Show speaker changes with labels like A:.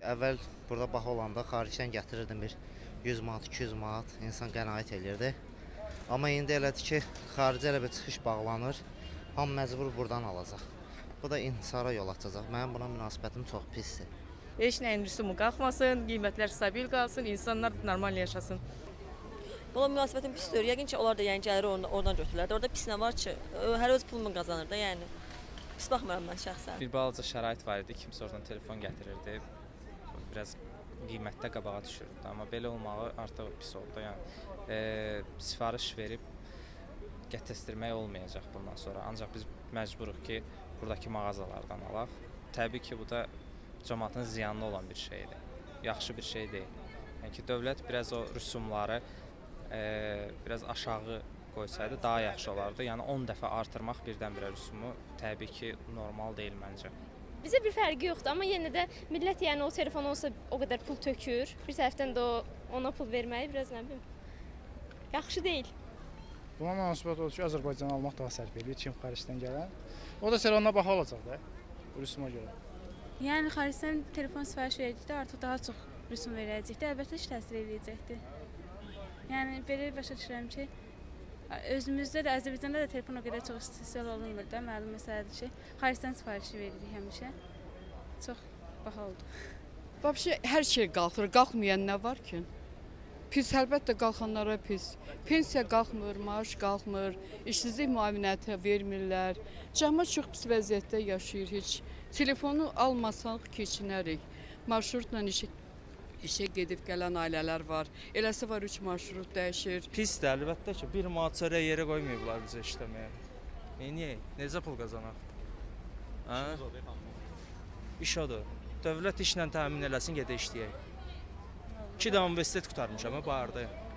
A: Əvvəl burada baha olanda xaricdən gətirirdim bir 100 manat, 200 manat insan qənaət eləyirdi. Amma indi elədir ki, xarici elə bir çıxış bağlanır. Hamı məcbur burdan alacaq. Bu da inhisara yol açacaq. Mənim buna münasibətim çox pisdir.
B: Heç nəyin rüsumu qalxmasın, qiymətlər stabil qalsın, insanlar normal yaşasın.
C: Valla münasibətim pisdir. Yəqin ki, onlar da yəni gəliri oradan, götürürlər. Orada pis nə var ki? Hər öz pulunu qazanır da, yəni. Pis baxmıram mən şəxsən.
D: Bir balaca şərait var idi. Kimsə oradan telefon gətirirdi. Biraz qiymətdə qabağa düşürdü. Amma belə olmağı artıq pis oldu. Yəni e, sifariş verib gətirmək olmayacaq bundan sonra. Ancaq biz məcburuq ki, burdakı mağazalardan alaq. Təbii ki, bu da cəmaatın ziyanlı olan bir şeydir. Yaxşı bir şey deyil. Yəni ki, dövlət biraz o rüsumları e, biraz aşağı qoysaydı daha yaxşı olardı. Yəni 10 dəfə artırmaq birdən-birə rüsumu təbii ki, normal deyil məncə.
E: Bizə bir fərqi yoxdur, amma yenə də millət yəni o telefon olsa o qədər pul tökür. Bir tərəfdən də o ona pul verməyi biraz nə bilim yaxşı deyil.
F: Buna münasibət odur ki, Azərbaycan almaq daha sərf eləyir, Çin xaricdən gələn. O da salonuna baha olacaq da, rüsuma görə.
G: Yəni xaricdən telefon sifariş verdikdə artıq daha çox rüsum verəcəkdir. Əlbəttə ki, təsir eləyəcəkdir. Yəni belə başa düşürəm ki, özümüzdə də Azərbaycanda da telefon o qədər çox istehsal olunmur da, məlum məsələdir ki, xaricdən sifariş veririk həmişə. Çox baha oldu.
H: Vəbşə hər şey qalxır. Qalxmayan nə var ki? Pis əlbəttə qalxanlara pis. Pensiya qalxmır, maaş qalxmır, işsizlik müavinəti vermirlər. Cəmiyyət çox pis vəziyyətdə yaşayır. Heç telefonu almasaq keçinərik. Marşrutla işə işə gedib gələn ailələr var. Eləsi var 3 marşrut dəyişir.
I: Pisdir əlbəttə ki, 1 manat çörək yerə qoymayıblar bizə işləməyə. Niyə? Necə pul qazanaq? Hə? İş odur. Dövlət işlə təmin eləsin, gedə işləyək. 2 də universitet qurtarmışam, bayardayım.